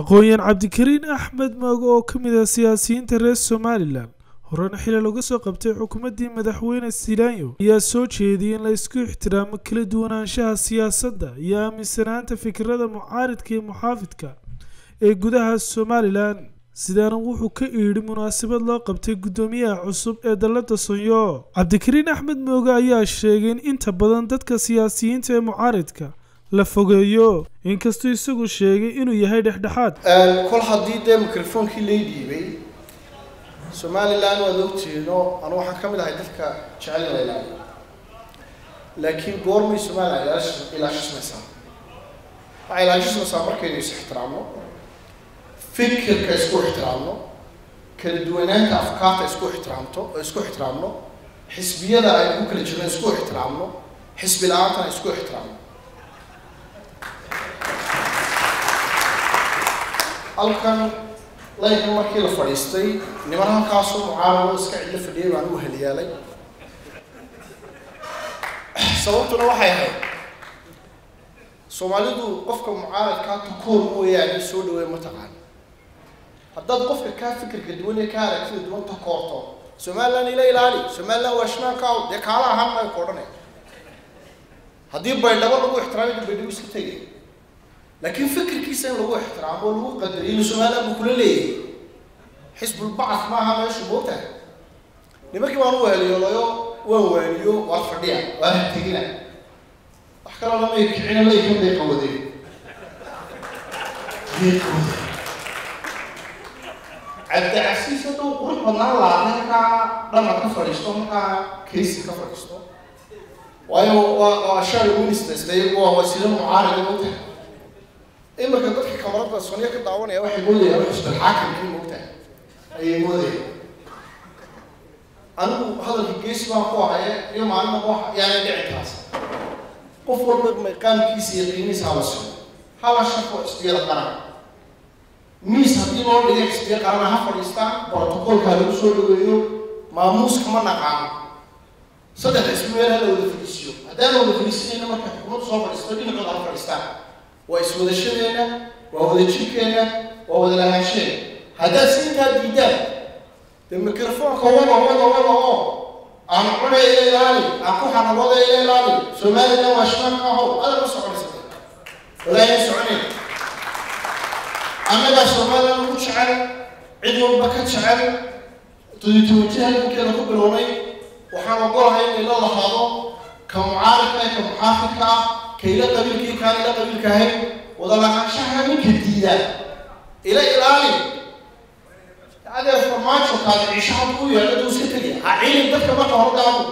aqoon-yahan cabdikariin axmed maago oo ka mid ah siyaasiyiinta reer somalilan horena xilal uga soo qabtay xukuumaddii madaxweyne silaanyo ayaa soo jeediyay in la isku ixtiraamo kala duwanaanshaha siyaasadda iyo aaminsanaanta fikirada mucaaridka iyo muxaafidka ee gudaha somalilan sidaana wuxuu ka iidhi munaasabad loo qabtay guddoomiyaha cusub ee dalladda sonyo. Cabdikariin axmed mooge ayaa sheegay in inta badan dadka siyaasiyiinta ee mucaaridka la fogeeyo. Inkastuu isagu sheegay inuu yahay dhexdhexaad. Kol haddii dee microfonkii lay dhiibay somalilan waad ogtihiino anu waxaan ka mid ahay dadka jecel in la ilaaliyo laakiin goormay somalilan ilaash- ilaashismaysaa waxay ilaashismaysaa markaynu is ixtiraamno. Fikirka isku ixtiraamno. Kala duwanaanta afkaarta isku ixtiraamto isku ixtiraamno. Xisbiyada aynu ku kala jirno isku ixtiraamno. Xisbi la'aantana isku ixtiraamno halkan laynka markii la fadhiistay niman halkaasoo mucaarado iska cidlo fadhiyay baan ugu heliyaalay sababtuna waxay ahayd soomaalidu qofka mucaaradkaa takoor mooyaane soo dhaweey ma taqaan. Haddaad qofka kaa fikirka duwan iyo kaa aragtida duwan takoorto somaliland ila ilaali somaliland waa shimaalkaaw dee kaala ahaan maayo ku odhanaya haddii baydhabo lagu ixtiraamay baydhabo iska tegay laakiin fikirkiisa in lagu ixtiraamo lagu qadariyo inu somaliland buu kula leeyahay xisbulbacaf maaha meeshu moogtahay nimankii waan u waaliyoolayo waan waaniyo waa fadhiya waa tegina wax kaloo lamay kicina laykan bay qawadeen cabdicasiis hadduu qurux badnaan lahaa halkaa dhamar ka fadhiisto halkaa kaysi ka fadhiisto waayo waa waa shari ministers de waa wasiiro mucaarida moogtahay imarka dadka kamarada sonyo ka daawanaya waxay moodayaan xusbal xaakimkii moogtahay ayay moodayaan anigu hadalka geesi baan ku ahaye iyo maalina wax yaanay dhici taas qof walba maqaamkiisa iyo qiimihiisa hala sugo hala shaqo xisbiyada qaran miis haddii loo dhigay xisbiya qarana ha fadhiistaan brotocolkaa lagu soo dhaweeyo maamuuska ma naqaano saddex xisbi meel hala wada fadhiisiyo haddaan wada fadhiisanayna marka xukuumaddu soo fadhiisto dhinacooda hala fadhiistaan waa iswadashadeenna waa wada jirkeenna waa wada lahaansheena haddaad si intaa diidaan dee microfonka wada wada wada oo aan cunay ila ilaali aan ku xanabooda ila ilaali somaliland waa shimaalka ahow adag ma soconaysa walaahi soconayn annagaa somaliland ugu jecel cid walba ka jecel tuditowaji halgankeeda ku bilownay waxaan ogolahay inay la lahaado ka mucaaridka ka muxaafidka ah kayla qabiilkii kaan ila qabiilka ahayn wada lahaanshaha ninka diida ila ilaali ku iska ha dadka marka hore daabo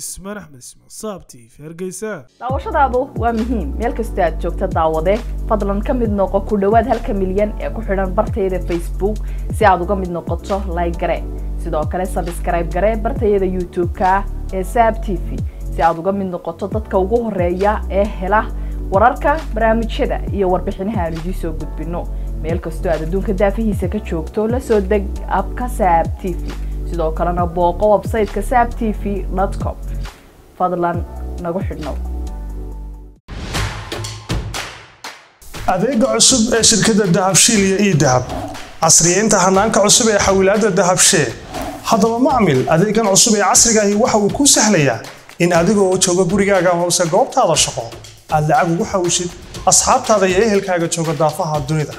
ismaan axmed ismaan saab t v hargeysa daawashadaadu waa muhiim meel kastoo aad joogta daawade fadlan ka mid noqo ku dhowaad halka milyan ee ku xidhan bartayada facebook. Si aad uga mid noqoto like gare. Sidoo kale sabskrayb gare bartayada youtube-ka ee saab t v. Si aad uga mid noqoto dadka ugu horreeya ee hela wararka barnaamijyada iyo warbixinaha aan idiin soo gudbino meel kastoo aad adduunka daafihiisa ka joogto la soo deg abka saab t v. Sidoo kalena booqo website-ka saab t v com. Fadlan nagu xidhnow adeega cusub ee shirkadda dahabshiil iyo ii dahab casriyeynta hanaanka cusub ee xawilaadda dahabshee haddaba macmil adeegan cusub ee casriga ahi waxa uu kuu sahlayaa in adigoo jooga gurigaaga hoose goobtaada shaqo aad lacag ugu xawishid asxaabtaada iyo ehelkaaga jooga daafaha dunida